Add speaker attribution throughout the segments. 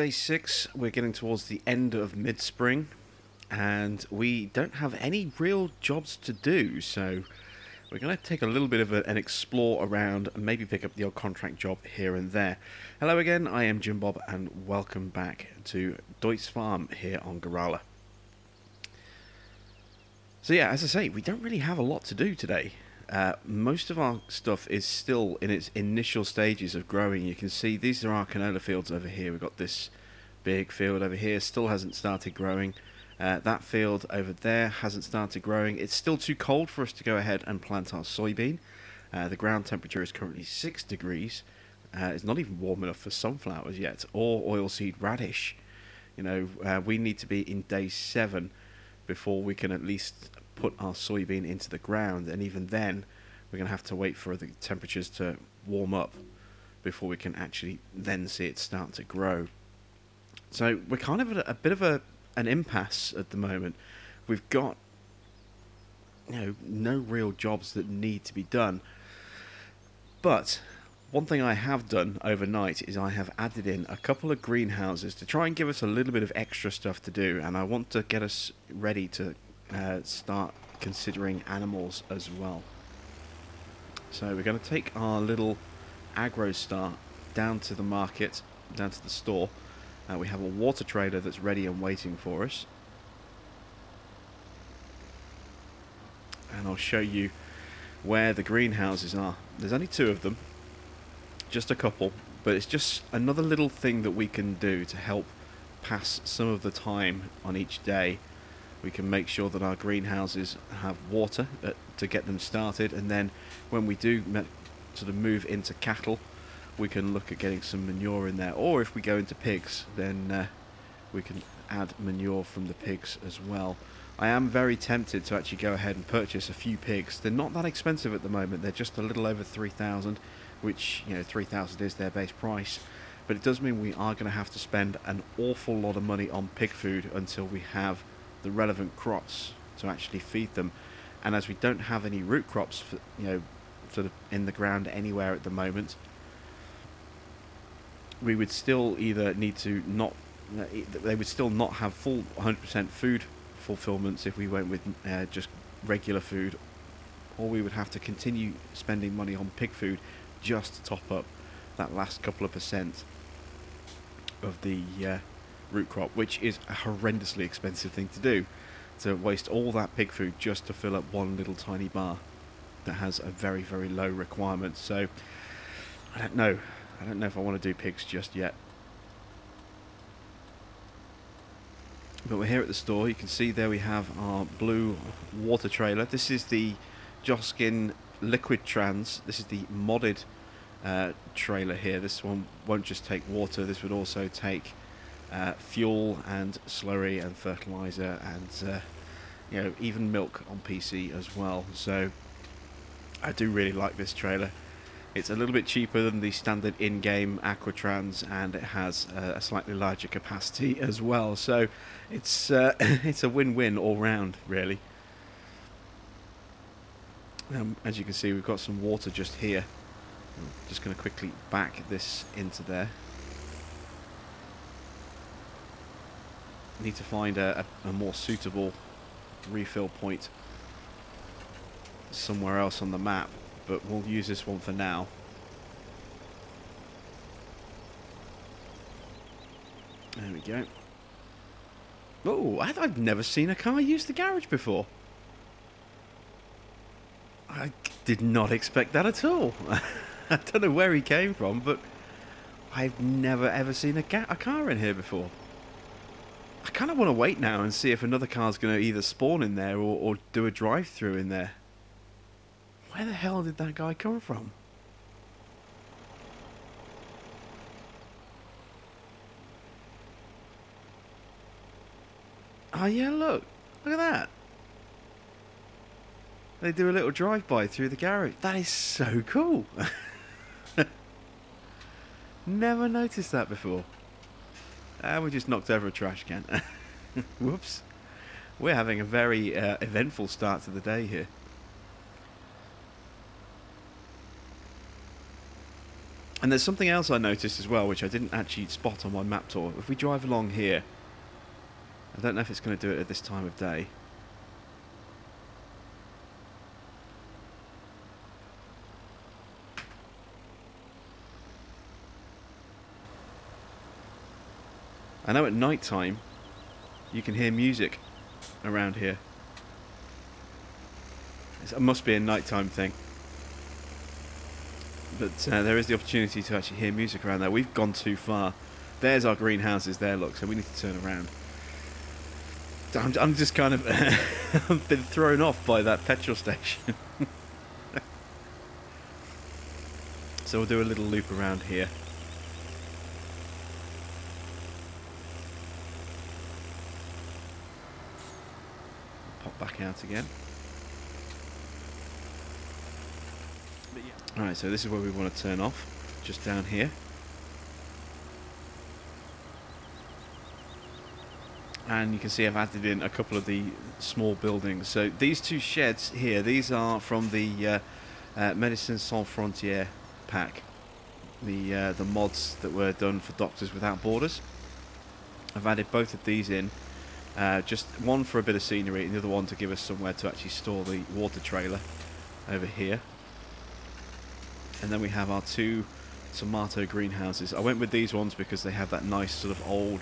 Speaker 1: Day six. We're getting towards the end of mid spring, and we don't have any real jobs to do. So we're going to take a little bit of a, an explore around and maybe pick up the odd contract job here and there. Hello again, I am Jim Bob, and welcome back to Deutz Fahrm here on Gorale. So yeah, as I say, we don't really have a lot to do today. Uh, most of our stuff is still in its initial stages of growing. You can see these are our canola fields over here. We've got this big field over here, still hasn't started growing. Uh, that field over there hasn't started growing. It's still too cold for us to go ahead and plant our soybean. Uh, the ground temperature is currently 6 degrees. Uh, it's not even warm enough for sunflowers yet, or oilseed radish. You know, uh, we need to be in day 7 before we can at least put our soybean into the ground, and even then, we're going to have to wait for the temperatures to warm up before we can actually then see it start to grow. So we're kind of at a, bit of a an impasse at the moment. We've got you know no real jobs that need to be done. But one thing I have done overnight is I have added in a couple of greenhouses to try and give us a little bit of extra stuff to do, and I want to get us ready to uh, start considering animals as well. So we're going to take our little AgroStar down to the market, down to the store. Uh, we have a water trailer that's ready and waiting for us. And I'll show you where the greenhouses are. There's only two of them, just a couple, but it's just another little thing that we can do to help pass some of the time on each day we can make sure that our greenhouses have water uh, to get them started and then when we do sort of move into cattle we can look at getting some manure in there. Or if we go into pigs then uh, we can add manure from the pigs as well. I am very tempted to actually go ahead and purchase a few pigs. They're not that expensive at the moment. They're just a little over 3000 which you know 3000 is their base price. But it does mean we are going to have to spend an awful lot of money on pig food until we have the relevant crops to actually feed them. And as we don't have any root crops, for, you know, sort of in the ground anywhere at the moment, we would still either need to not, they would still not have full 100% food fulfillments if we went with uh, just regular food, or we would have to continue spending money on pig food just to top up that last couple of percent of the uh, root crop, which is a horrendously expensive thing to do. To waste all that pig food just to fill up one little tiny bar that has a very, very low requirement. So, I don't know. I don't know if I want to do pigs just yet. But we're here at the store. You can see there we have our blue water trailer. This is the Joskin Liquid Trans. This is the modded uh, trailer here. This one won't just take water. This would also take uh, fuel and slurry and fertilizer and uh, you know even milk on PC as well. So I do really like this trailer. It's a little bit cheaper than the standard in-game Aquatrans, and it has uh, a slightly larger capacity as well. So it's uh, it's a win-win all round, really. Um, as you can see, we've got some water just here. I'm just going to quickly back this into there. Need to find a, a, more suitable refill point somewhere else on the map, but we'll use this one for now. There we go. Oh, I've never seen a car use the garage before. I did not expect that at all. I don't know where he came from, but I've never ever seen a, a car in here before. I kind of want to wait now and see if another car's going to either spawn in there or, or do a drive-through in there. Where the hell did that guy come from? Oh yeah, look. Look at that. They do a little drive-by through the garage. That is so cool. Never noticed that before. Uh, we just knocked over a trash can. Whoops. We're having a very uh, eventful start to the day here. And there's something else I noticed as well, which I didn't actually spot on my map tour. If we drive along here, I don't know if it's going to do it at this time of day. I know at night time you can hear music around here. It must be a nighttime thing. But uh, there is the opportunity to actually hear music around there. We've gone too far. There's our greenhouses there, look, so we need to turn around. I'm, I'm just kind of I've been thrown off by that petrol station. so we'll do a little loop around here. Back out again. Alright, so this is where we want to turn off, just down here. and you can see I've added in a couple of the small buildings. So these two sheds here, these are from the uh, uh, Médecins Sans Frontières pack, the uh, the mods that were done for Doctors Without Borders. I've added both of these in, uh, just one for a bit of scenery, and the other one to give us somewhere to actually store the water trailer over here. And then we have our two tomato greenhouses. I went with these ones because they have that nice sort of old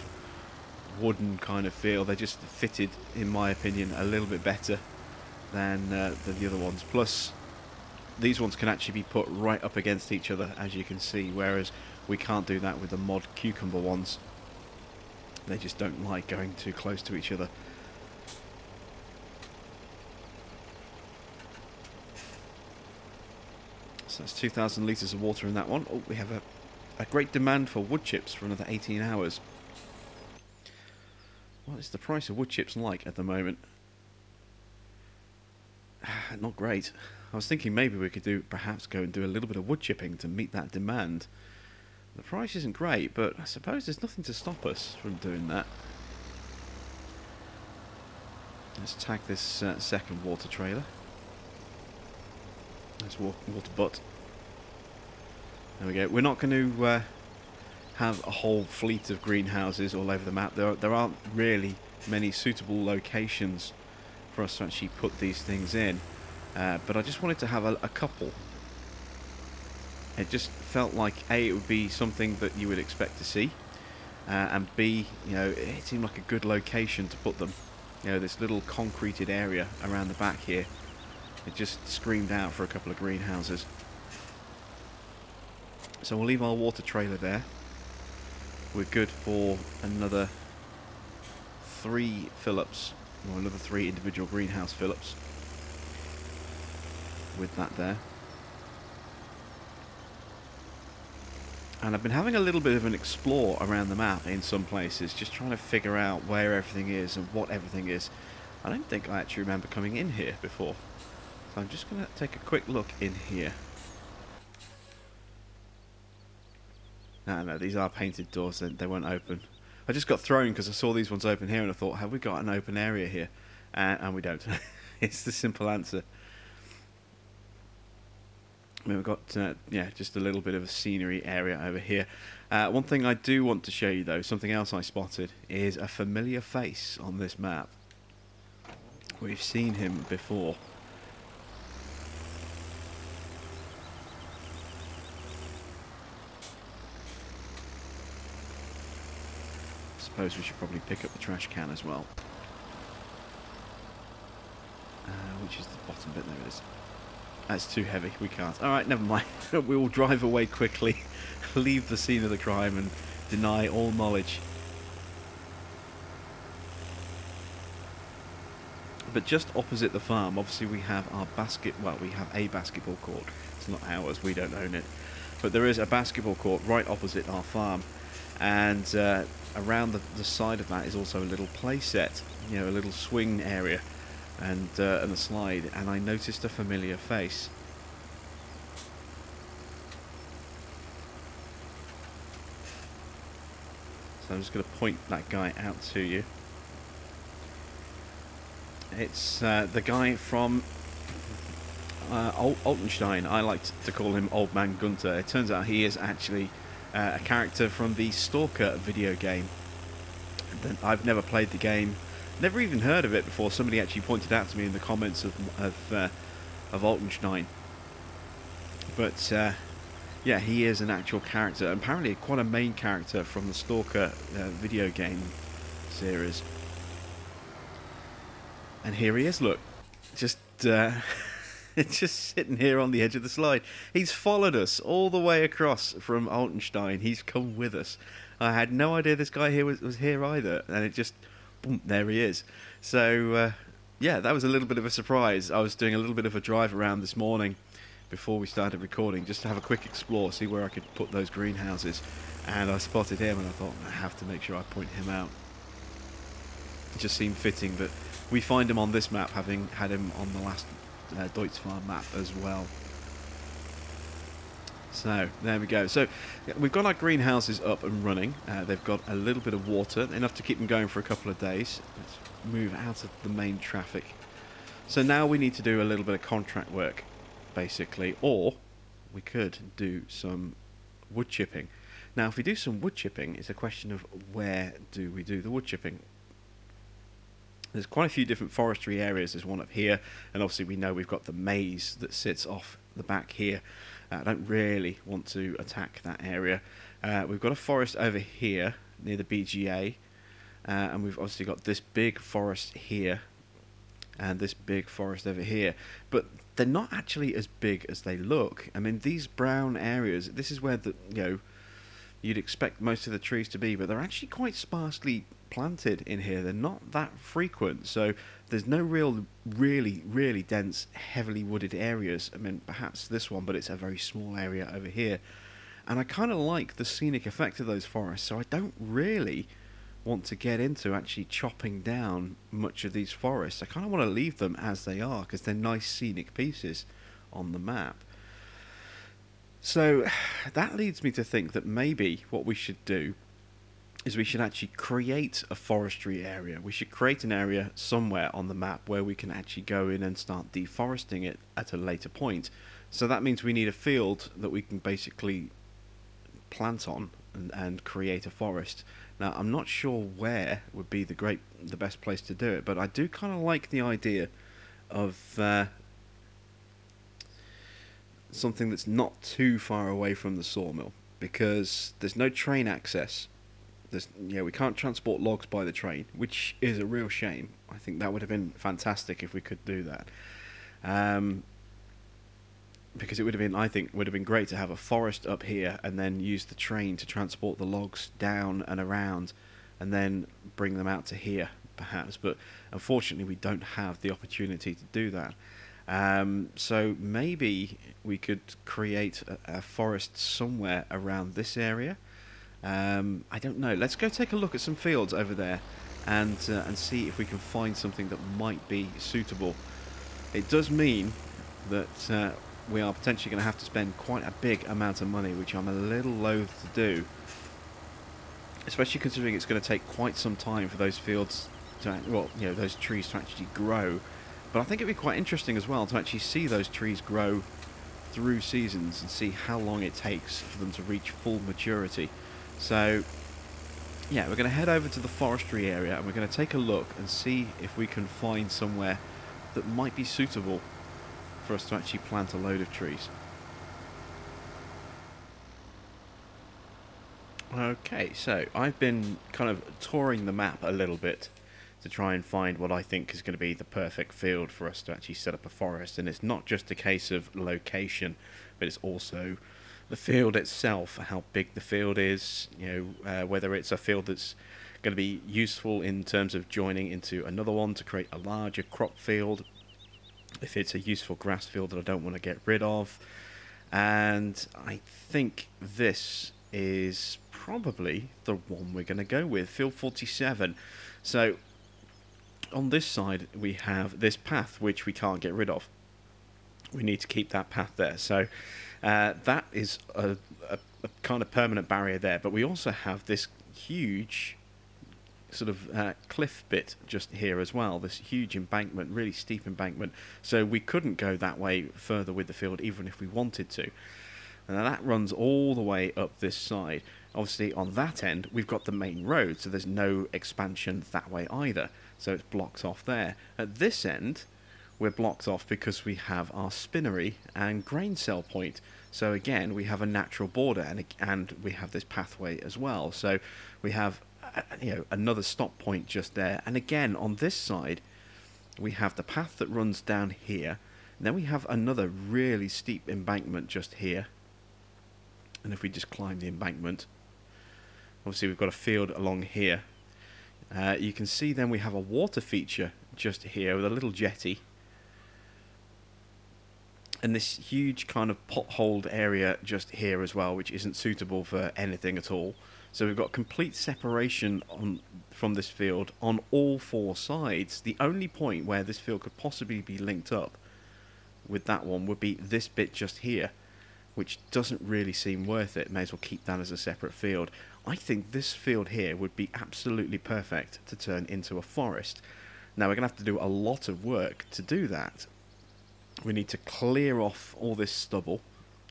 Speaker 1: wooden kind of feel. They just fitted, in my opinion, a little bit better than, uh, than the other ones. Plus, these ones can actually be put right up against each other, as you can see, whereas we can't do that with the mod cucumber ones. They just don't like going too close to each other. So that's 2,000 litres of water in that one. Oh, we have a, a great demand for wood chips for another 18 hours. What is the price of wood chips like at the moment? Ah, not great. I was thinking maybe we could do perhaps go and do a little bit of wood chipping to meet that demand. The price isn't great, but I suppose there's nothing to stop us from doing that. Let's tag this uh, second water trailer. Nice water butt. There we go. We're not going to uh, have a whole fleet of greenhouses all over the map. There, there aren't really many suitable locations for us to actually put these things in. Uh, but I just wanted to have a, a, couple. It just felt like A, it would be something that you would expect to see. Uh, and B, you know, it seemed like a good location to put them. You know, this little concreted area around the back here. It just screamed out for a couple of greenhouses. So we'll leave our water trailer there we're good for another three Phillips, or another three individual greenhouse Phillips with that there. And I've been having a little bit of an explore around the map in some places, just trying to figure out where everything is and what everything is. I don't think I actually remember coming in here before. So I'm just going to take a quick look in here. No, no, these are painted doors. They, they won't open. I just got thrown because I saw these ones open here and I thought, have we got an open area here? And, and we don't. it's the simple answer. We've got, uh, yeah, just a little bit of a scenery area over here. Uh, one thing I do want to show you, though, something else I spotted, is a familiar face on this map. We've seen him before. I suppose we should probably pick up the trash can as well. Uh, which is the bottom bit? There it is. That's too heavy. We can't. Alright, never mind. we will drive away quickly, leave the scene of the crime and deny all knowledge. But just opposite the farm, obviously we have our basket, well, we have a basketball court. It's not ours, we don't own it. But there is a basketball court right opposite our farm. And uh, around the, the side of that is also a little play set, you know, a little swing area and, uh, and a slide, and I noticed a familiar face. So I'm just going to point that guy out to you. It's uh, the guy from... uh, Altenstein. I like to call him Old Man Gunter. It turns out he is actually uh, a character from the Stalker video game. I've never played the game, never even heard of it before. Somebody actually pointed out to me in the comments of of, uh, of Altenstein. But uh, yeah, he is an actual character. Apparently, quite a main character from the Stalker uh, video game series. And here he is. Look, just uh, just sitting here on the edge of the slide. He's followed us all the way across from Altenstein. He's come with us. I had no idea this guy here was, was here either, and it just, boom, there he is. So uh, yeah, that was a little bit of a surprise. I was doing a little bit of a drive around this morning before we started recording, just to have a quick explore, see where I could put those greenhouses, and I spotted him, and I thought I have to make sure I point him out. It just seemed fitting that we find him on this map, having had him on the last uh, Deutz map as well. So there we go. So we've got our greenhouses up and running. Uh, they've got a little bit of water, enough to keep them going for a couple of days. Let's move out of the main traffic. So now we need to do a little bit of contract work, basically, or we could do some wood chipping. Now, if we do some wood chipping, it's a question of where do we do the wood chipping. There's quite a few different forestry areas. There's one up here, and obviously we know we've got the maze that sits off the back here. I don't really want to attack that area. Uh, we've got a forest over here near the BGA, uh, and we've obviously got this big forest here, and this big forest over here. But they're not actually as big as they look. I mean, these brown areas. This is where the you know you'd expect most of the trees to be, but they're actually quite sparsely planted in here. They're not that frequent, so there's no real, really, really dense, heavily wooded areas. I mean, perhaps this one, but it's a very small area over here. And I kind of like the scenic effect of those forests, so I don't really want to get into actually chopping down much of these forests. I kind of want to leave them as they are because they're nice scenic pieces on the map. So that leads me to think that maybe what we should do is we should actually create a forestry area. We should create an area somewhere on the map where we can actually go in and start deforesting it at a later point. So that means we need a field that we can basically plant on and, and create a forest. Now I'm not sure where would be the great, the best place to do it, but I do kind of like the idea of uh, something that's not too far away from the sawmill because there's no train access there's, know, we can't transport logs by the train, which is a real shame. I think that would have been fantastic if we could do that. Um, because it would have been, I think, would have been great to have a forest up here and then use the train to transport the logs down and around, and then bring them out to here, perhaps. But unfortunately, we don't have the opportunity to do that. Um, so maybe we could create a, a forest somewhere around this area um, I don't know. Let's go take a look at some fields over there and uh, and see if we can find something that might be suitable. It does mean that uh, we are potentially going to have to spend quite a big amount of money, which I'm a little loath to do. Especially considering it's going to take quite some time for those fields to, well, you know, those trees to actually grow. But I think it'd be quite interesting as well to actually see those trees grow through seasons and see how long it takes for them to reach full maturity. So, yeah, we're going to head over to the forestry area and we're going to take a look and see if we can find somewhere that might be suitable for us to actually plant a load of trees. Okay, so I've been kind of touring the map a little bit to try and find what I think is going to be the perfect field for us to actually set up a forest. And it's not just a case of location, but it's also the field itself, how big the field is, you know, uh, whether it's a field that's going to be useful in terms of joining into another one to create a larger crop field, if it's a useful grass field that I don't want to get rid of. And I think this is probably the one we're going to go with, field 47. So on this side we have this path which we can't get rid of. We need to keep that path there. So uh, that is a, a, a, kind of permanent barrier there. But we also have this huge sort of uh, cliff bit just here as well. This huge embankment, really steep embankment. So we couldn't go that way further with the field, even if we wanted to. And that runs all the way up this side. Obviously, on that end, we've got the main road, so there's no expansion that way either. So it's blocked off there. At this end, we're blocked off because we have our spinnery and grain sell point. So again, we have a natural border, and and we have this pathway as well. So we have uh, you know another stop point just there. And again, on this side, we have the path that runs down here. then we have another really steep embankment just here. And if we just climb the embankment, obviously we've got a field along here. Uh, you can see then we have a water feature just here with a little jetty and this huge kind of potholed area just here as well, which isn't suitable for anything at all. So we've got complete separation on from this field on all four sides. The only point where this field could possibly be linked up with that one would be this bit just here, which doesn't really seem worth it. May as well keep that as a separate field. I think this field here would be absolutely perfect to turn into a forest. Now we're going to have to do a lot of work to do that, we need to clear off all this stubble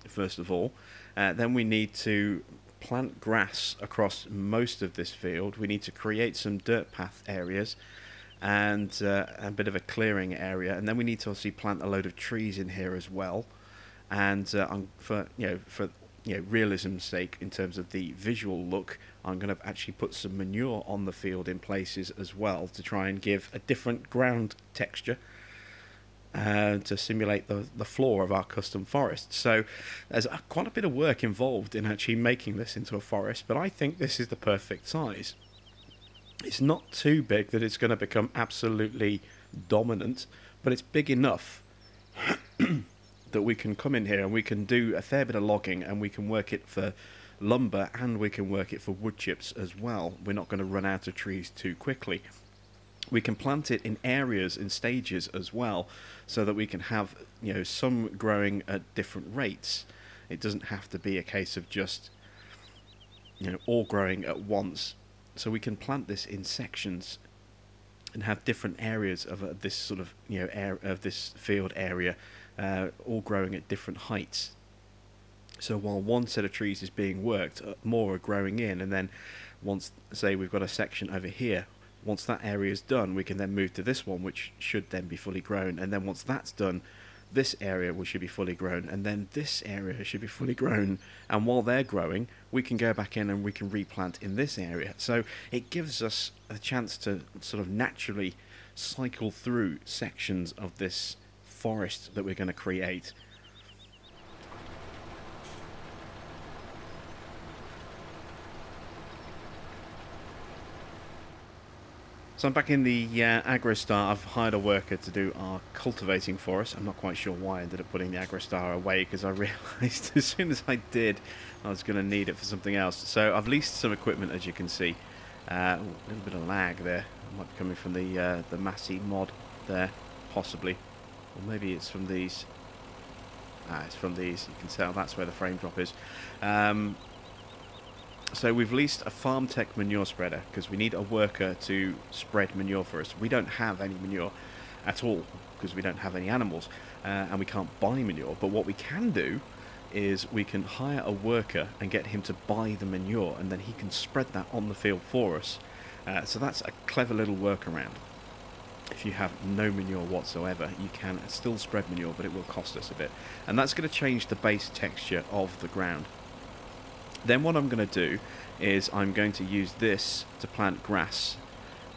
Speaker 1: first of all. Uh, then we need to plant grass across most of this field. We need to create some dirt path areas and uh, a bit of a clearing area. And then we need to obviously plant a load of trees in here as well. And uh, for you know for you know realism's sake in terms of the visual look I'm going to actually put some manure on the field in places as well to try and give a different ground texture uh, to simulate the, the floor of our custom forest. So there's a, quite a bit of work involved in actually making this into a forest, but I think this is the perfect size. It's not too big that it's going to become absolutely dominant, but it's big enough that we can come in here and we can do a fair bit of logging and we can work it for lumber and we can work it for wood chips as well. We're not going to run out of trees too quickly we can plant it in areas in stages as well so that we can have you know some growing at different rates. It doesn't have to be a case of just you know all growing at once. So we can plant this in sections and have different areas of uh, this sort of you know air of this field area uh, all growing at different heights. So while one set of trees is being worked uh, more are growing in and then once say we've got a section over here once that area is done, we can then move to this one, which should then be fully grown. And then once that's done, this area will should be fully grown, and then this area should be fully grown. And while they're growing, we can go back in and we can replant in this area. So it gives us a chance to sort of naturally cycle through sections of this forest that we're going to create So I'm back in the uh, Agrostar. I've hired a worker to do our cultivating for us. I'm not quite sure why I ended up putting the Agrostar away because I realised as soon as I did I was going to need it for something else. So I've leased some equipment as you can see. Uh, a little bit of lag there. It might be coming from the uh, the Massey mod there, possibly. Or maybe it's from these. Ah, it's from these. You can tell that's where the frame drop is. Um, so we've leased a Farmtech manure spreader because we need a worker to spread manure for us. We don't have any manure at all because we don't have any animals uh, and we can't buy manure. But what we can do is we can hire a worker and get him to buy the manure and then he can spread that on the field for us. Uh, so that's a clever little workaround. If you have no manure whatsoever, you can still spread manure, but it will cost us a bit. And that's going to change the base texture of the ground. Then what I'm going to do is I'm going to use this to plant grass,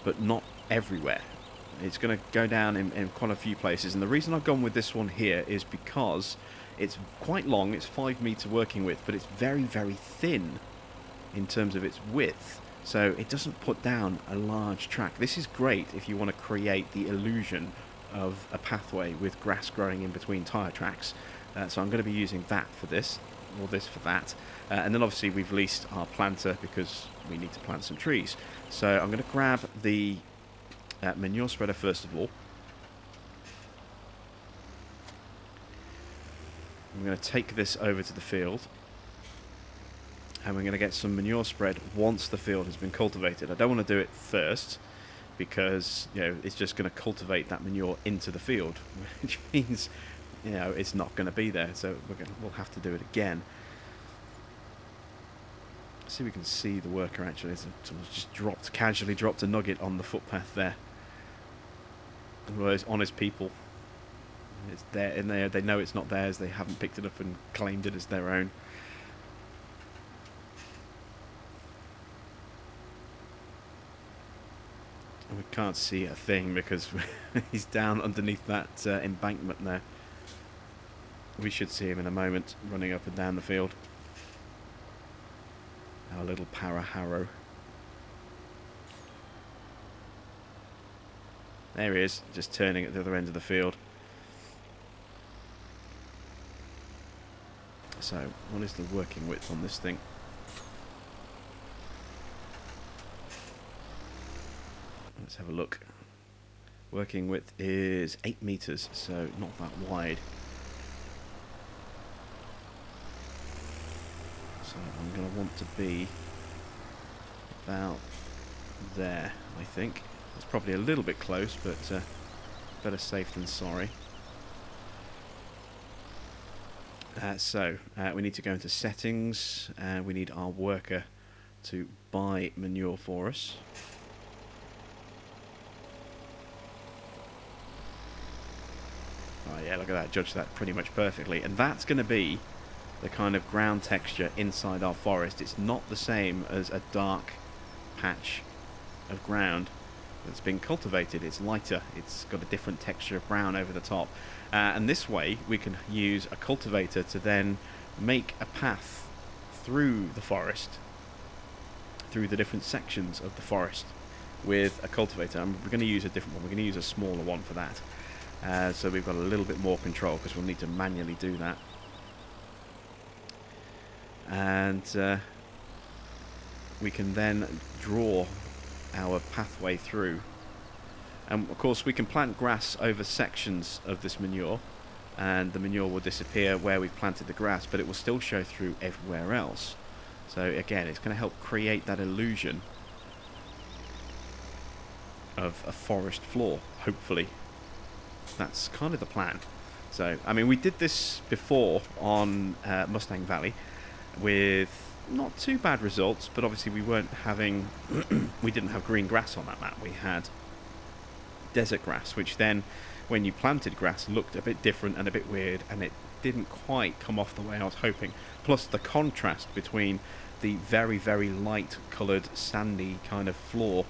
Speaker 1: but not everywhere. It's going to go down in, in quite a few places, and the reason I've gone with this one here is because it's quite long, it's 5 meter working width, but it's very, very thin in terms of its width. So it doesn't put down a large track. This is great if you want to create the illusion of a pathway with grass growing in between tyre tracks. Uh, so I'm going to be using that for this, or this for that. Uh, and then obviously we've leased our planter because we need to plant some trees. So I'm going to grab the uh, manure spreader first of all. I'm going to take this over to the field. and we're going to get some manure spread once the field has been cultivated. I don't want to do it first because you know it's just going to cultivate that manure into the field, which means you know it's not going to be there. So we're to, we'll have to do it again. Let's see if we can see the worker actually. Someone's just dropped casually dropped a nugget on the footpath there. Those honest people. It's there, and they they know it's not theirs. They haven't picked it up and claimed it as their own. we can't see a thing because he's down underneath that uh, embankment there. We should see him in a moment running up and down the field. Our little para harrow. There he is, just turning at the other end of the field. So, what is the working width on this thing? Let's have a look. Working width is 8 meters, so not that wide. So I'm going to want to be about there, I think. It's probably a little bit close, but uh, better safe than sorry. Uh, so, uh, we need to go into settings. Uh, we need our worker to buy manure for us. Oh yeah, look at that, judge that pretty much perfectly. And that's going to be the kind of ground texture inside our forest. It's not the same as a dark patch of ground that's been cultivated. It's lighter, it's got a different texture of brown over the top. Uh, and this way we can use a cultivator to then make a path through the forest, through the different sections of the forest with a cultivator. And we're going to use a different one, we're going to use a smaller one for that. Uh, so we've got a little bit more control because we'll need to manually do that. And uh, we can then draw our pathway through. And of course we can plant grass over sections of this manure and the manure will disappear where we've planted the grass but it will still show through everywhere else. So again it's going to help create that illusion of a forest floor, hopefully, that's kind of the plan. So, I mean, we did this before on uh, Mustang Valley with not too bad results, but obviously we weren't having, we didn't have green grass on that map. We had desert grass, which then, when you planted grass, looked a bit different and a bit weird, and it didn't quite come off the way I was hoping. Plus, the contrast between the very, very light coloured, sandy kind of floor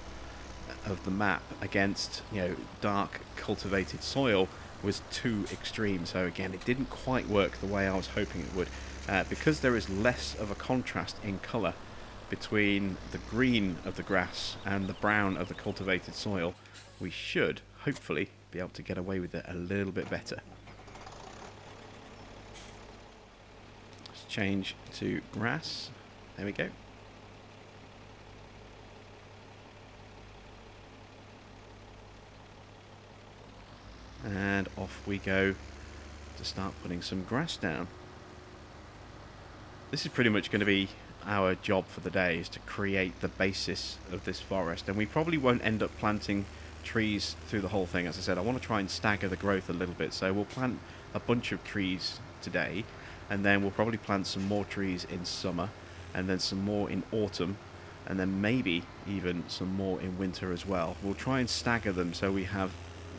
Speaker 1: of the map against you know dark cultivated soil was too extreme so again it didn't quite work the way I was hoping it would uh, because there is less of a contrast in colour between the green of the grass and the brown of the cultivated soil we should hopefully be able to get away with it a little bit better. Let's change to grass. There we go. And off we go to start putting some grass down. This is pretty much going to be our job for the day is to create the basis of this forest. And we probably won't end up planting trees through the whole thing. As I said I want to try and stagger the growth a little bit. So we'll plant a bunch of trees today and then we'll probably plant some more trees in summer and then some more in autumn and then maybe even some more in winter as well. We'll try and stagger them so we have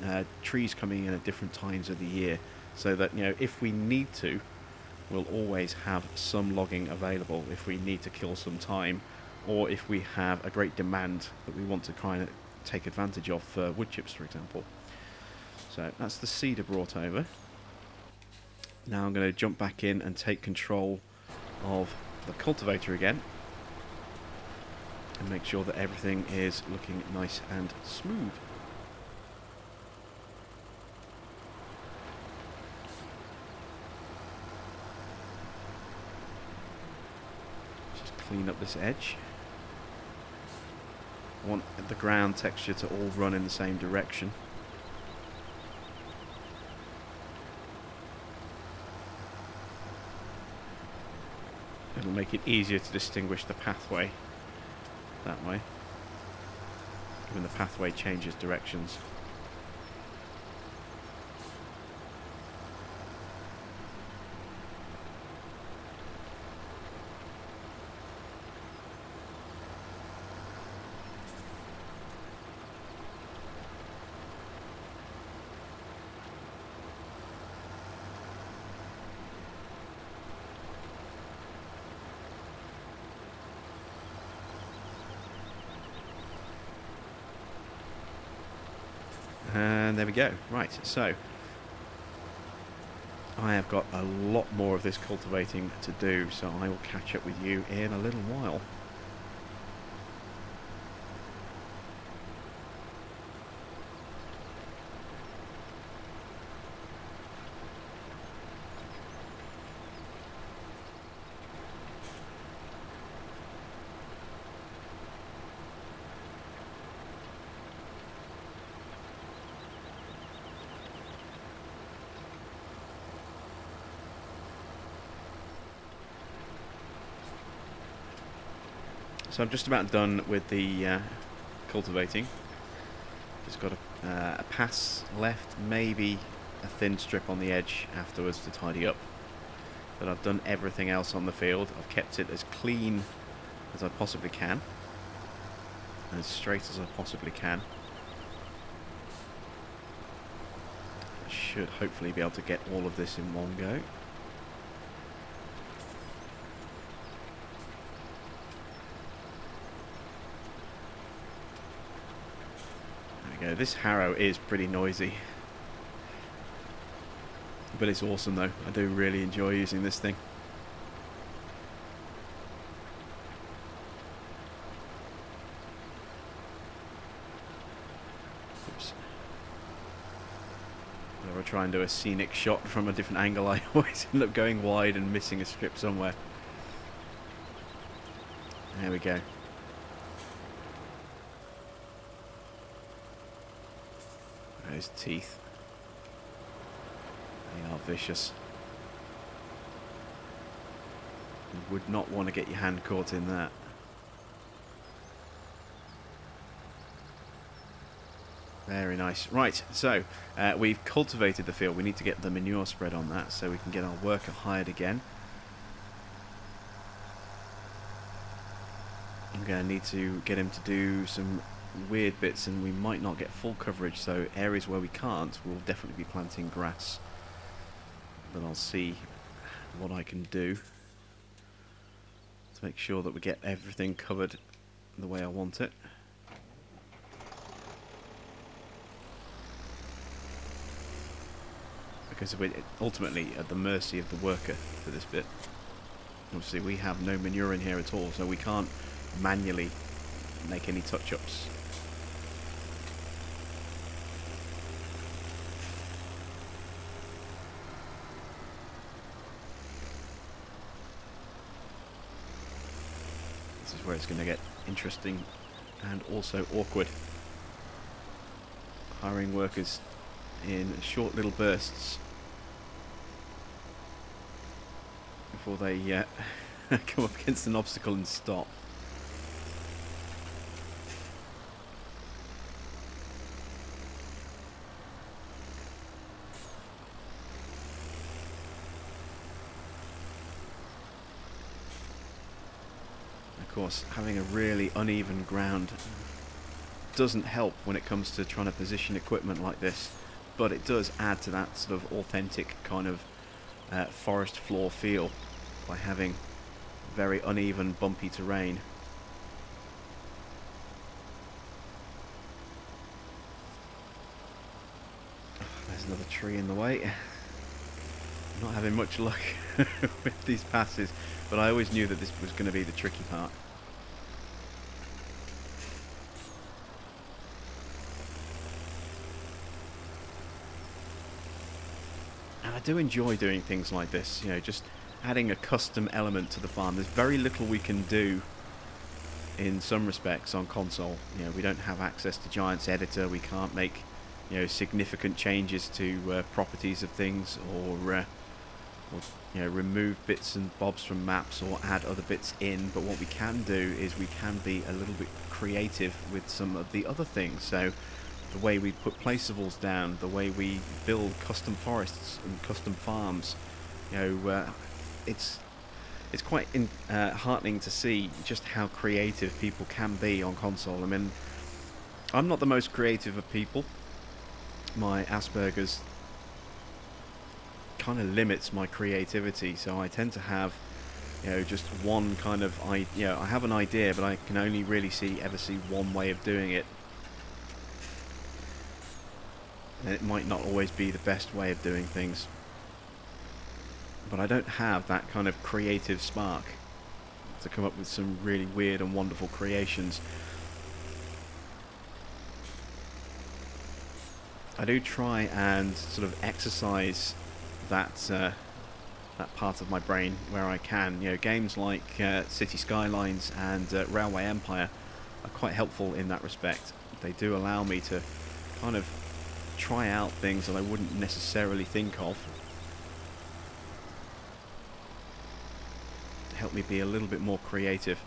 Speaker 1: uh, trees coming in at different times of the year so that you know if we need to we'll always have some logging available if we need to kill some time or if we have a great demand that we want to kind of take advantage of for wood chips for example. So that's the seeder brought over. Now I'm going to jump back in and take control of the cultivator again and make sure that everything is looking nice and smooth clean up this edge. I want the ground texture to all run in the same direction. It'll make it easier to distinguish the pathway that way. When the pathway changes directions. And there we go. Right, so I have got a lot more of this cultivating to do, so I will catch up with you in a little while. So I'm just about done with the uh, cultivating. Just got a, uh, a pass left, maybe a thin strip on the edge afterwards to tidy up. But I've done everything else on the field. I've kept it as clean as I possibly can. And as straight as I possibly can. I should hopefully be able to get all of this in one go. Go. This harrow is pretty noisy. But it's awesome though. I do really enjoy using this thing. Oops. Whenever I try and do a scenic shot from a different angle, I always end up going wide and missing a strip somewhere. There we go. Those teeth. They are vicious. You would not want to get your hand caught in that. Very nice. Right, so uh, we've cultivated the field. We need to get the manure spread on that so we can get our worker hired again. I'm going to need to get him to do some weird bits and we might not get full coverage so areas where we can't we'll definitely be planting grass. But I'll see what I can do to make sure that we get everything covered the way I want it. Because we're ultimately at the mercy of the worker for this bit. Obviously we have no manure in here at all so we can't manually make any touch-ups where it's going to get interesting and also awkward. Hiring workers in short little bursts before they uh, come up against an obstacle and stop. Course, having a really uneven ground doesn't help when it comes to trying to position equipment like this, but it does add to that sort of authentic kind of uh, forest floor feel by having very uneven, bumpy terrain. There's another tree in the way. Not having much luck with these passes, but I always knew that this was going to be the tricky part. And I do enjoy doing things like this, you know, just adding a custom element to the farm. There's very little we can do in some respects on console. You know, we don't have access to Giants Editor. We can't make, you know, significant changes to uh, properties of things or, uh, or you know remove bits and bobs from maps or add other bits in but what we can do is we can be a little bit creative with some of the other things. So the way we put placeables down the way we build custom forests and custom farms you know uh, it's it's quite in, uh, heartening to see just how creative people can be on console. I mean I'm not the most creative of people. My Asperger's kind of limits my creativity. So I tend to have, you know, just one kind of I, you know, I have an idea, but I can only really see ever see one way of doing it. And it might not always be the best way of doing things. But I don't have that kind of creative spark to come up with some really weird and wonderful creations. I do try and sort of exercise that uh, that part of my brain where I can. You know, games like uh, City Skylines and uh, Railway Empire are quite helpful in that respect. They do allow me to kind of try out things that I wouldn't necessarily think of. Help me be a little bit more creative.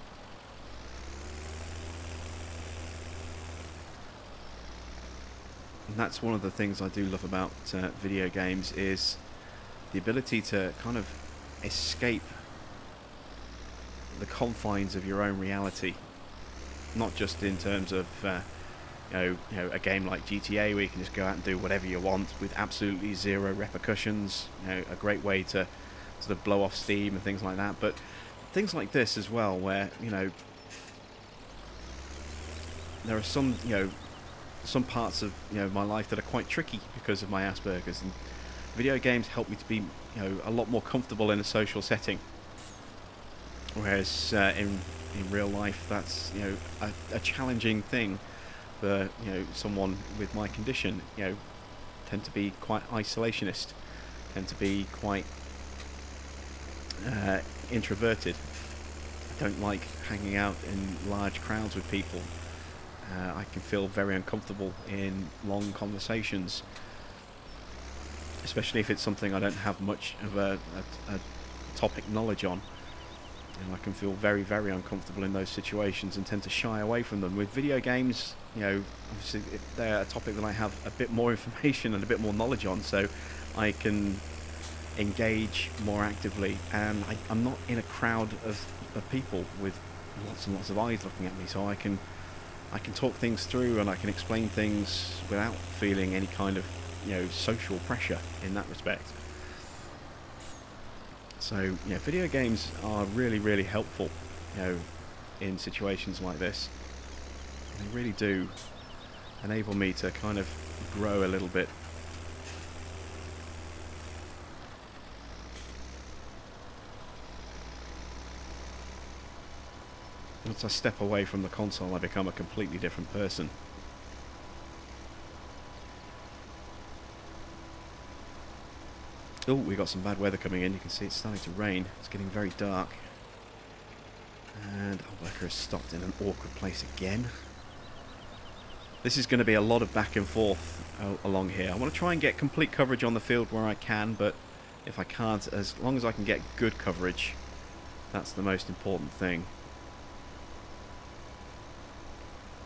Speaker 1: And that's one of the things I do love about uh, video games is the ability to kind of escape the confines of your own reality, not just in terms of uh, you, know, you know a game like GTA where you can just go out and do whatever you want with absolutely zero repercussions. You know, a great way to sort of blow off steam and things like that. But things like this as well, where you know there are some you know some parts of you know my life that are quite tricky because of my Asperger's and video games help me to be, you know, a lot more comfortable in a social setting. Whereas uh, in in real life, that's you know a, a, challenging thing for you know someone with my condition. You know, tend to be quite isolationist, tend to be quite uh, introverted. I don't like hanging out in large crowds with people. Uh, I can feel very uncomfortable in long conversations especially if it's something I don't have much of a, a, a topic knowledge on. And I can feel very, very uncomfortable in those situations and tend to shy away from them. With video games, you know, obviously they're a topic that I have a bit more information and a bit more knowledge on, so I can engage more actively. And I, am not in a crowd of, of people with lots and lots of eyes looking at me, so I can I can talk things through and I can explain things without feeling any kind of you know social pressure in that respect. So yeah, video games are really really helpful, you know, in situations like this. They really do enable me to kind of grow a little bit. Once I step away from the console, I become a completely different person. Oh, we got some bad weather coming in. You can see it's starting to rain. It's getting very dark. And our worker has stopped in an awkward place again. This is going to be a lot of back and forth uh, along here. I want to try and get complete coverage on the field where I can, but if I can't, as long as I can get good coverage, that's the most important thing.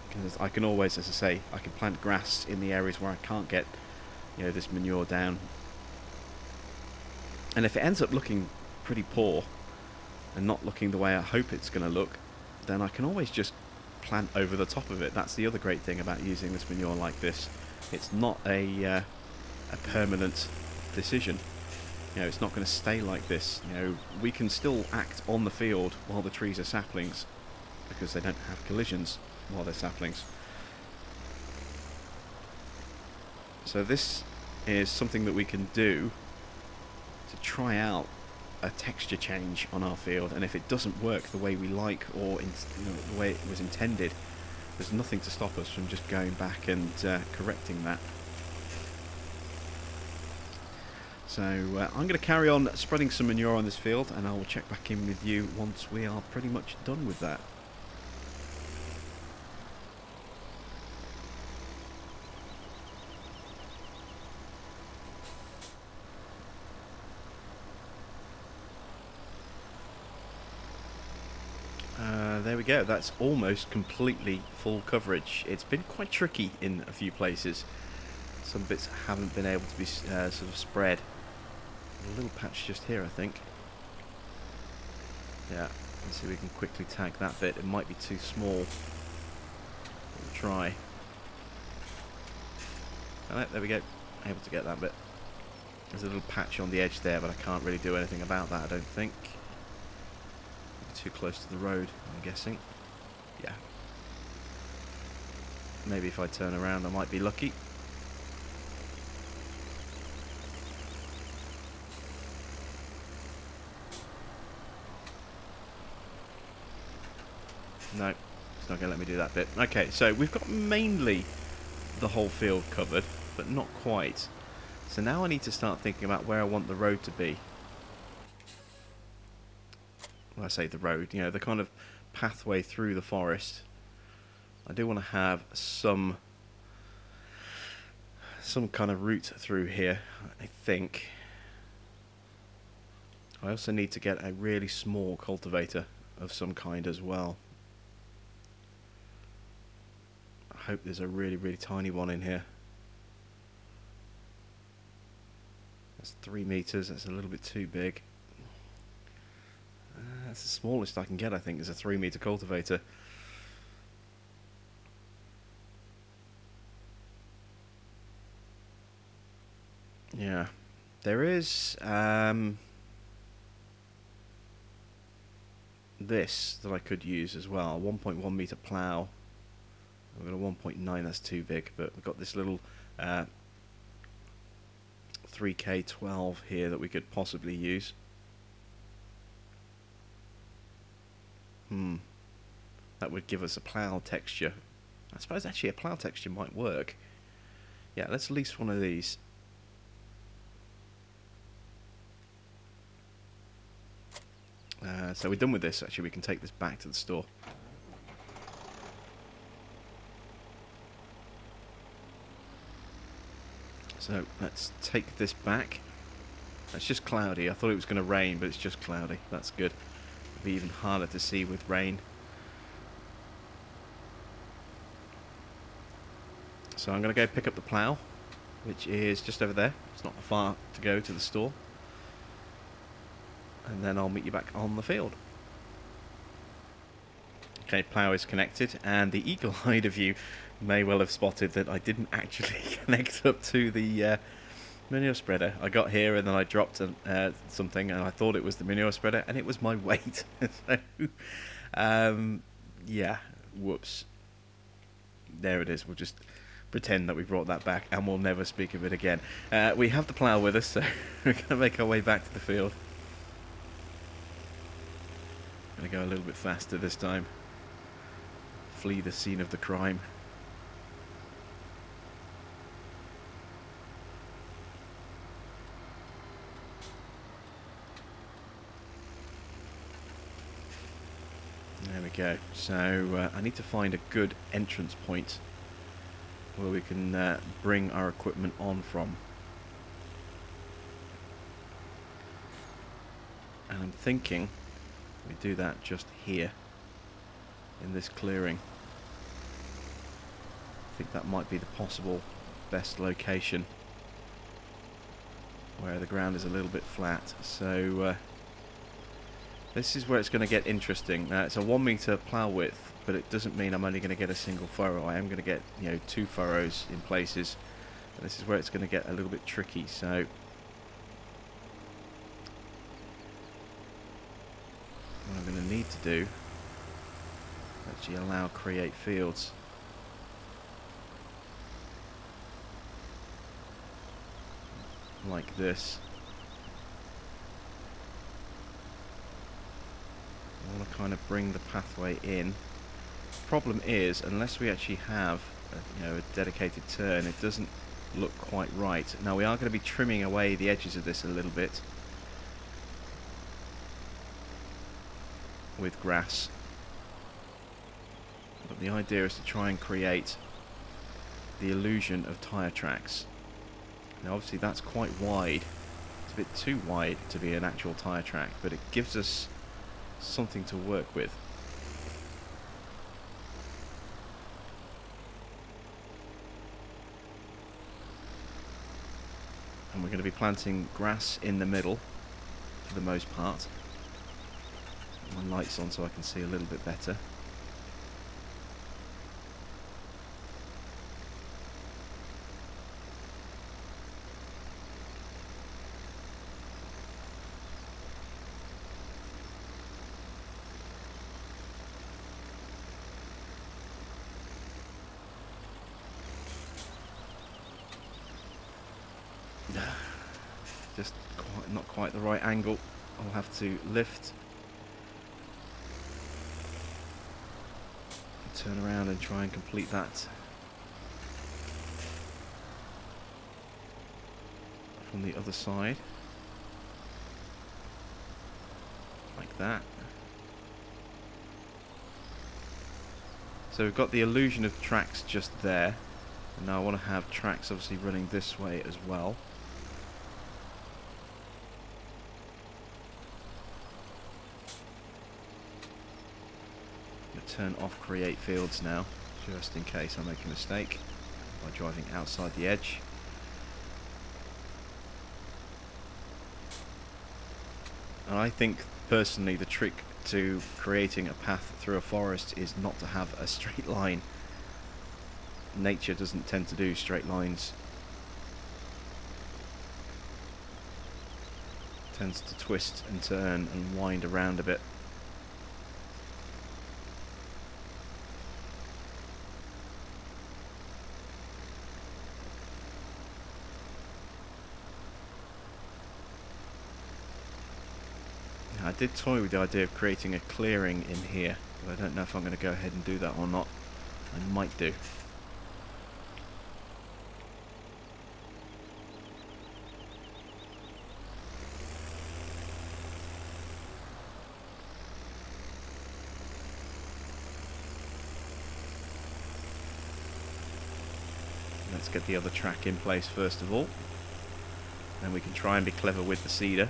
Speaker 1: Because I can always, as I say, I can plant grass in the areas where I can't get, you know, this manure down and if it ends up looking pretty poor and not looking the way I hope it's going to look, then I can always just plant over the top of it. That's the other great thing about using this manure like this. It's not a, uh, a permanent decision. You know, it's not going to stay like this. You know, we can still act on the field while the trees are saplings because they don't have collisions while they're saplings. So this is something that we can do to try out a texture change on our field and if it doesn't work the way we like or in, you know, the way it was intended there's nothing to stop us from just going back and uh, correcting that. So uh, I'm going to carry on spreading some manure on this field and I will check back in with you once we are pretty much done with that Uh, there we go. That's almost completely full coverage. It's been quite tricky in a few places. Some bits haven't been able to be uh, sort of spread. A little patch just here, I think. Yeah, let's see if we can quickly tag that bit. It might be too small. We'll try. Alright, there we go. Able to get that bit. There's a little patch on the edge there, but I can't really do anything about that, I don't think. Too close to the road, I'm guessing. Yeah. Maybe if I turn around I might be lucky. No, it's not going to let me do that bit. Okay, so we've got mainly the whole field covered, but not quite. So now I need to start thinking about where I want the road to be. When I say the road, you know, the kind of pathway through the forest. I do want to have some some kind of route through here, I think. I also need to get a really small cultivator of some kind as well. I hope there's a really, really tiny one in here. That's three meters. That's a little bit too big. That's the smallest I can get, I think, is a three meter cultivator. Yeah. There is um, this that I could use as well. 1.1 meter plow. I've got a 1.9, that's too big, but we've got this little uh, 3K12 here that we could possibly use. Hmm. That would give us a plough texture. I suppose actually a plough texture might work. Yeah, let's lease one of these. Uh, so we're done with this, actually. We can take this back to the store. So let's take this back. It's just cloudy. I thought it was going to rain, but it's just cloudy. That's good. Be even harder to see with rain. So I'm going to go pick up the plough, which is just over there. It's not far to go to the store. And then I'll meet you back on the field. Okay, plough is connected, and the eagle-eyed of you may well have spotted that I didn't actually connect up to the uh, manure spreader. I got here and then I dropped uh, something and I thought it was the manure spreader and it was my weight. so, um, yeah, whoops. There it is. We'll just pretend that we brought that back and we'll never speak of it again. Uh, we have the plough with us, so we're going to make our way back to the field. Going to go a little bit faster this time. Flee the scene of the crime. We go. So uh, I need to find a good entrance point where we can uh, bring our equipment on from. And I'm thinking we do that just here in this clearing. I think that might be the possible best location where the ground is a little bit flat. So uh, this is where it's going to get interesting. Now it's a one meter plough width, but it doesn't mean I'm only going to get a single furrow. I am going to get you know two furrows in places. And this is where it's going to get a little bit tricky. So what I'm going to need to do actually allow create fields. Like this. I want to kind of bring the pathway in. Problem is, unless we actually have a, you know, a dedicated turn, it doesn't look quite right. Now we are going to be trimming away the edges of this a little bit with grass. But the idea is to try and create the illusion of tyre tracks. Now obviously that's quite wide. It's a bit too wide to be an actual tyre track, but it gives us something to work with. And we're going to be planting grass in the middle for the most part. My light's on so I can see a little bit better. The right angle. I'll have to lift, turn around and try and complete that from the other side, like that. So we've got the illusion of tracks just there, and now I want to have tracks obviously running this way as well. Turn off create fields now, just in case I make a mistake by driving outside the edge. And I think personally the trick to creating a path through a forest is not to have a straight line. Nature doesn't tend to do straight lines. tends to twist and turn and wind around a bit. I did toy with the idea of creating a clearing in here, but I don't know if I'm going to go ahead and do that or not. I might do. Let's get the other track in place first of all. Then we can try and be clever with the seeder.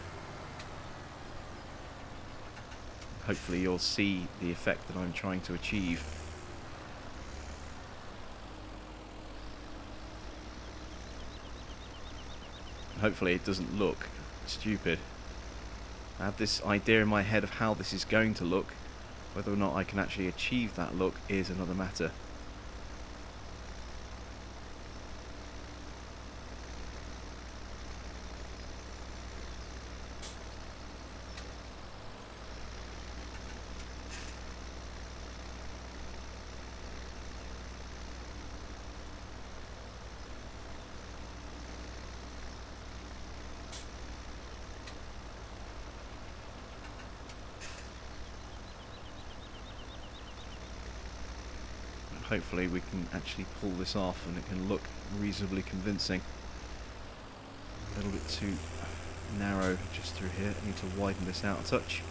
Speaker 1: Hopefully you'll see the effect that I'm trying to achieve. Hopefully it doesn't look stupid. I have this idea in my head of how this is going to look. Whether or not I can actually achieve that look is another matter. Hopefully we can actually pull this off and it can look reasonably convincing. A little bit too narrow just through here. I need to widen this out a touch.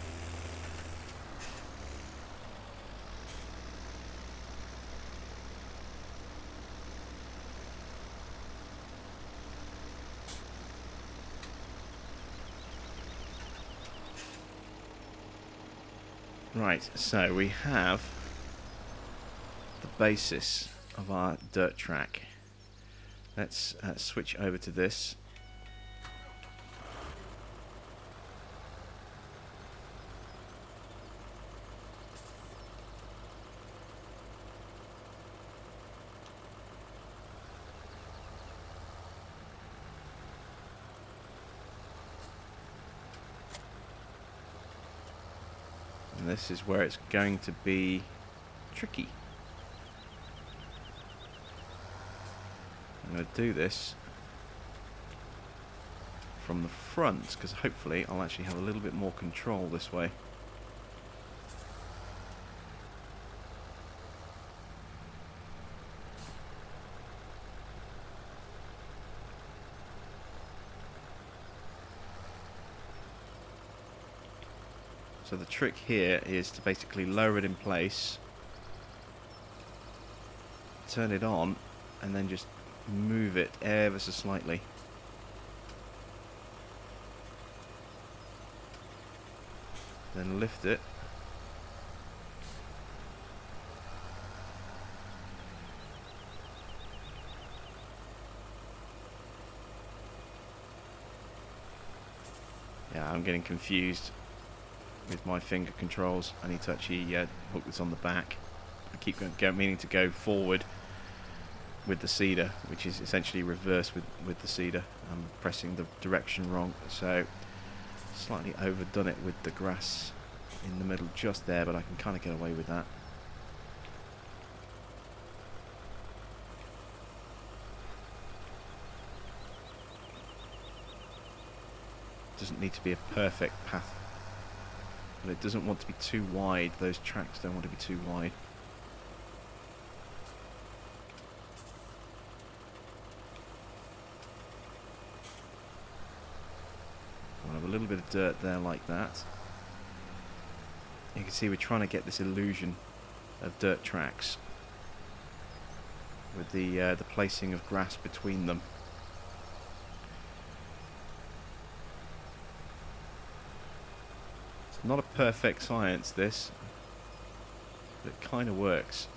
Speaker 1: Right, so we have basis of our dirt track. Let's uh, switch over to this. And this is where it's going to be tricky. Going to do this from the front because hopefully I'll actually have a little bit more control this way. So the trick here is to basically lower it in place, turn it on, and then just move it ever so slightly. Then lift it. Yeah, I'm getting confused with my finger controls. I need to actually uh, hook this on the back. I keep going, meaning to go forward with the seeder, which is essentially reverse with, with the seeder. I'm pressing the direction wrong, so slightly overdone it with the grass in the middle just there, but I can kind of get away with that. Doesn't need to be a perfect path, but it doesn't want to be too wide. Those tracks don't want to be too wide. We'll have a little bit of dirt there like that. You can see we're trying to get this illusion of dirt tracks with the uh, the placing of grass between them. It's not a perfect science this, but it kind of works.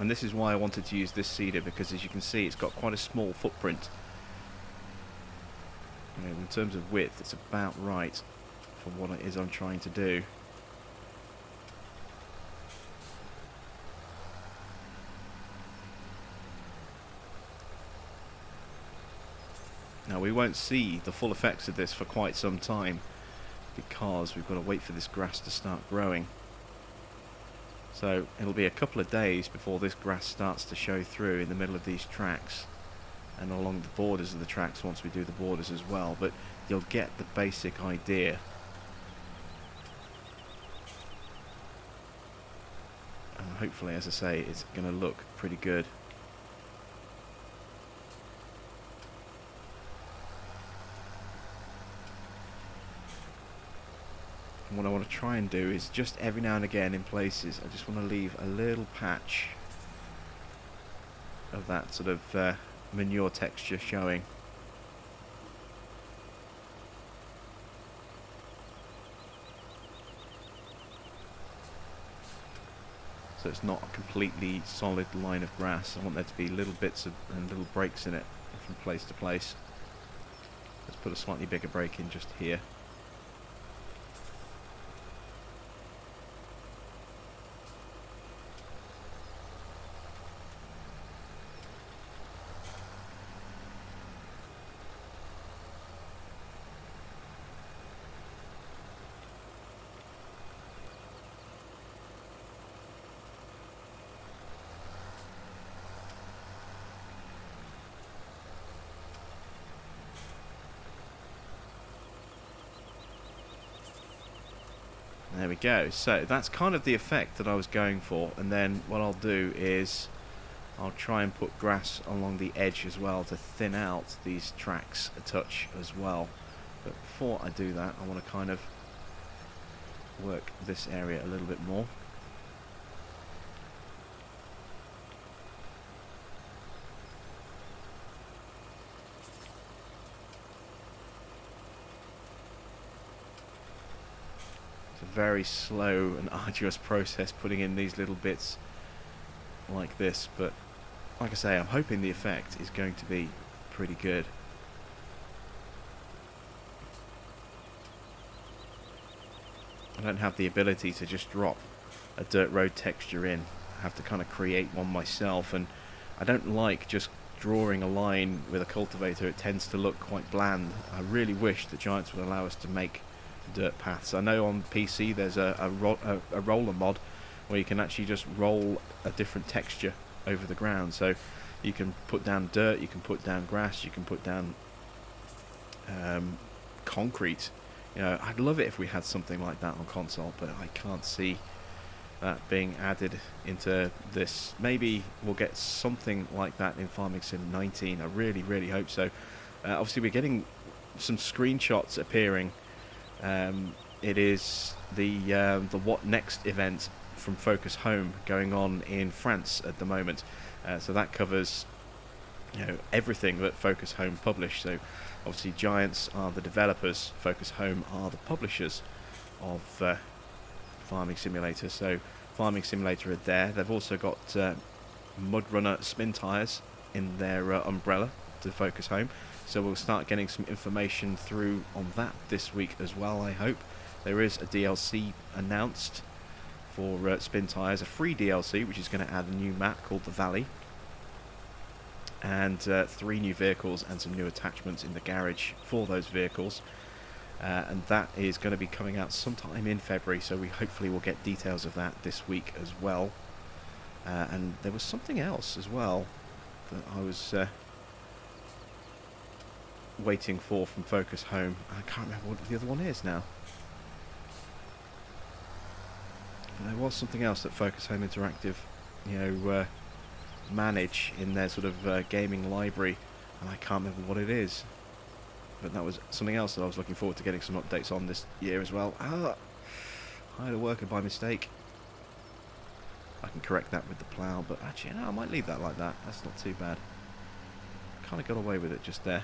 Speaker 1: And this is why I wanted to use this seeder because as you can see it's got quite a small footprint. Know, in terms of width it's about right for what it is I'm trying to do. Now we won't see the full effects of this for quite some time because we've got to wait for this grass to start growing. So it'll be a couple of days before this grass starts to show through in the middle of these tracks and along the borders of the tracks once we do the borders as well but you'll get the basic idea. And hopefully as I say it's going to look pretty good. And what I want to try and do is just every now and again in places, I just want to leave a little patch of that sort of uh, manure texture showing. So it's not a completely solid line of grass. I want there to be little bits of, and little breaks in it from place to place. Let's put a slightly bigger break in just here. Go. So that's kind of the effect that I was going for. And then what I'll do is I'll try and put grass along the edge as well to thin out these tracks a touch as well. But before I do that, I want to kind of work this area a little bit more. Very slow and arduous process putting in these little bits like this, but like I say, I'm hoping the effect is going to be pretty good. I don't have the ability to just drop a dirt road texture in. I have to kind of create one myself, and I don't like just drawing a line with a cultivator. It tends to look quite bland. I really wish the Giants would allow us to make dirt paths. I know on PC there's a, a, ro a, a roller mod where you can actually just roll a different texture over the ground. So you can put down dirt, you can put down grass, you can put down um, concrete. You know, I'd love it if we had something like that on console, but I can't see that being added into this. Maybe we'll get something like that in Farming Sim 19. I really, really hope so. Uh, obviously, we're getting some screenshots appearing um, it is the uh, the What Next event from Focus Home going on in France at the moment. Uh, so that covers you know everything that Focus Home publish. So obviously Giants are the developers, Focus Home are the publishers of uh, Farming Simulator. So Farming Simulator are there. They've also got uh, Mudrunner Spintires in their uh, umbrella to Focus Home. So we'll start getting some information through on that this week as well, I hope. There is a DLC announced for uh, Spintires, a free DLC which is going to add a new map called the Valley, and uh, three new vehicles and some new attachments in the garage for those vehicles. Uh, and that is going to be coming out sometime in February, so we hopefully will get details of that this week as well. Uh, and there was something else as well that I was uh, waiting for from Focus Home. I can't remember what the other one is now. There was something else that Focus Home Interactive, you know, uh, manage in their sort of uh, gaming library, and I can't remember what it is. But that was something else that I was looking forward to getting some updates on this year as well. Ah, had a worker by mistake. I can correct that with the plough, but actually, no, I might leave that like that. That's not too bad. Kind of got away with it just there.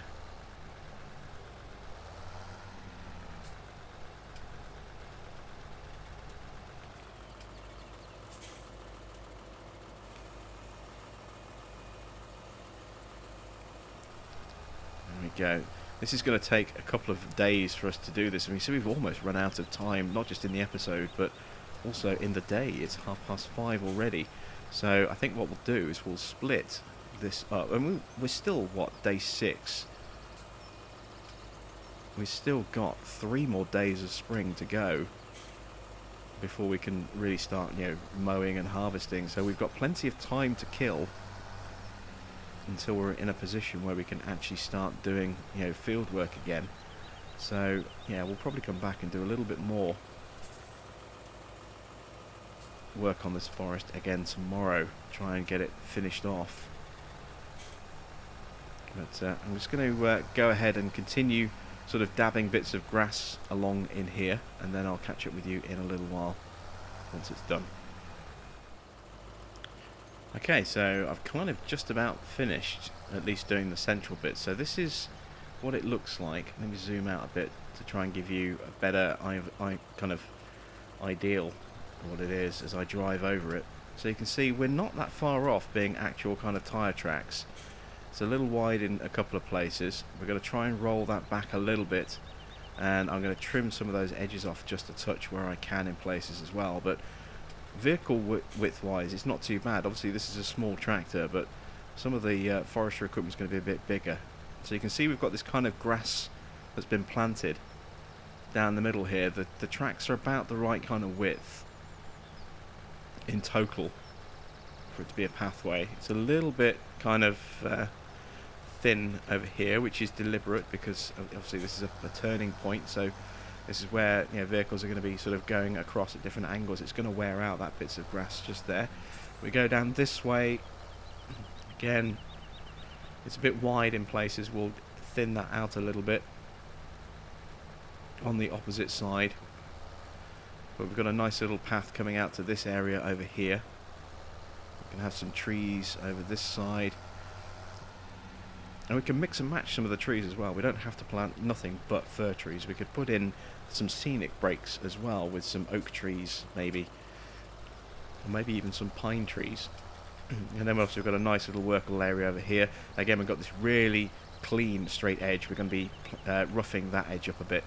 Speaker 1: Go. This is going to take a couple of days for us to do this. I mean, so we've almost run out of time, not just in the episode, but also in the day. It's half past five already. So I think what we'll do is we'll split this up. And we, we're still, what, day six? We've still got three more days of spring to go before we can really start, you know, mowing and harvesting. So we've got plenty of time to kill until we're in a position where we can actually start doing, you know, field work again. So, yeah, we'll probably come back and do a little bit more work on this forest again tomorrow, try and get it finished off. But uh, I'm just going to uh, go ahead and continue sort of dabbing bits of grass along in here, and then I'll catch up with you in a little while once it's done. Okay, so I've kind of just about finished, at least doing the central bit. So this is what it looks like. Let me zoom out a bit to try and give you a better I, kind of ideal what it is as I drive over it. So you can see we're not that far off being actual kind of tyre tracks. It's a little wide in a couple of places. We're going to try and roll that back a little bit and I'm going to trim some of those edges off just a touch where I can in places as well. But vehicle width wise it's not too bad. Obviously this is a small tractor but some of the uh, forestry equipment is going to be a bit bigger. So you can see we've got this kind of grass that's been planted down the middle here. The, the tracks are about the right kind of width in total for it to be a pathway. It's a little bit kind of uh, thin over here, which is deliberate because obviously this is a, a, turning point. So this is where you know, vehicles are going to be sort of going across at different angles. It's going to wear out that bits of grass just there. We go down this way. Again, it's a bit wide in places. We'll thin that out a little bit on the opposite side but we've got a nice little path coming out to this area over here. We can have some trees over this side. And we can mix and match some of the trees as well. We don't have to plant nothing but fir trees. We could put in some scenic breaks as well with some oak trees maybe. Or maybe even some pine trees. and then we've got a nice little workable area over here. Again, we've got this really clean straight edge. We're going to be uh, roughing that edge up a bit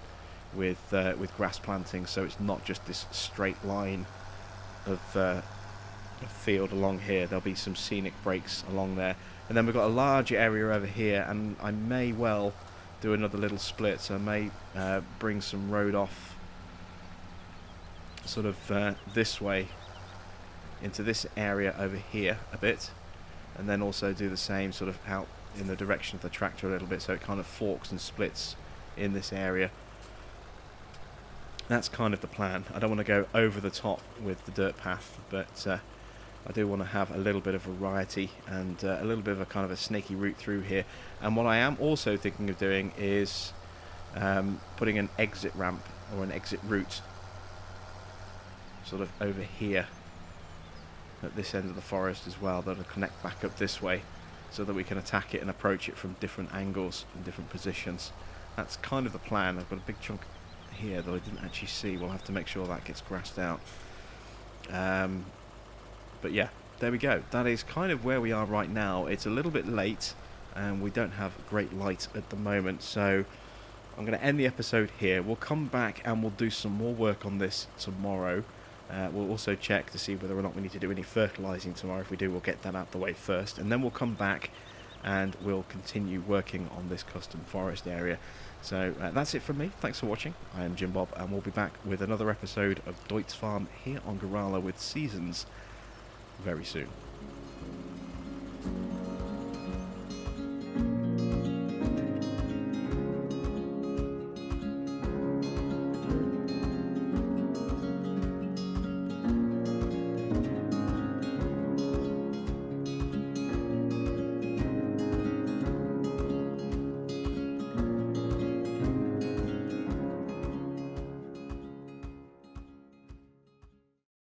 Speaker 1: with uh, with grass planting, so it's not just this straight line of, uh, field along here. There'll be some scenic breaks along there, and then we've got a large area over here, and I may well do another little split. So I may uh, bring some road off, sort of uh, this way into this area over here a bit, and then also do the same sort of out in the direction of the tractor a little bit, so it kind of forks and splits in this area that's kind of the plan. I don't want to go over the top with the dirt path, but uh, I do want to have a little bit of variety and uh, a little bit of a kind of a snaky route through here. And what I am also thinking of doing is um, putting an exit ramp or an exit route sort of over here at this end of the forest as well that'll connect back up this way so that we can attack it and approach it from different angles and different positions. That's kind of the plan. I've got a big chunk here that I didn't actually see. We'll have to make sure that gets grassed out. Um, but yeah, there we go. That is kind of where we are right now. It's a little bit late and we don't have great light at the moment. So I'm going to end the episode here. We'll come back and we'll do some more work on this tomorrow. Uh, we'll also check to see whether or not we need to do any fertilising tomorrow. If we do, we'll get that out the way first, and then we'll come back and we'll continue working on this custom forest area. So uh, that's it from me. Thanks for watching. I am Jim Bob, and we'll be back with another episode of Deutz Fahrm here on Gorale with Seasons very soon.